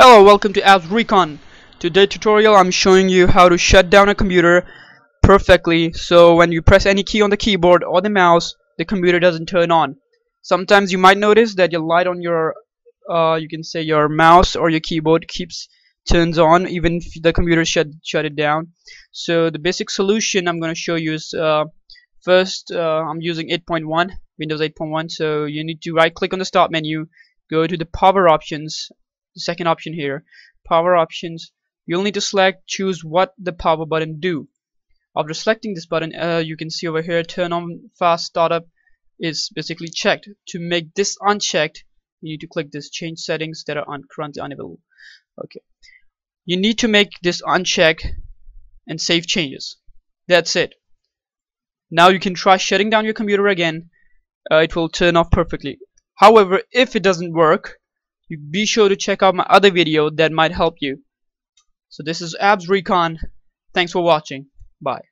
Hello, welcome to Abs Recon. Today tutorial I'm showing you how to shut down a computer perfectly so when you press any key on the keyboard or the mouse the computer doesn't turn on. Sometimes you might notice that your light on your uh, you can say your mouse or your keyboard keeps turns on even if the computer shut shut it down. So the basic solution I'm going to show you is uh, first uh, I'm using 8.1 Windows 8.1 so you need to right click on the start menu go to the power options the second option here power options. You'll need to select choose what the power button do. After selecting this button uh, you can see over here turn on fast startup is basically checked. To make this unchecked you need to click this change settings that are currently unavailable. Okay. You need to make this unchecked and save changes. That's it. Now you can try shutting down your computer again. Uh, it will turn off perfectly. However if it doesn't work you be sure to check out my other video that might help you. So this is Abs Recon. Thanks for watching. Bye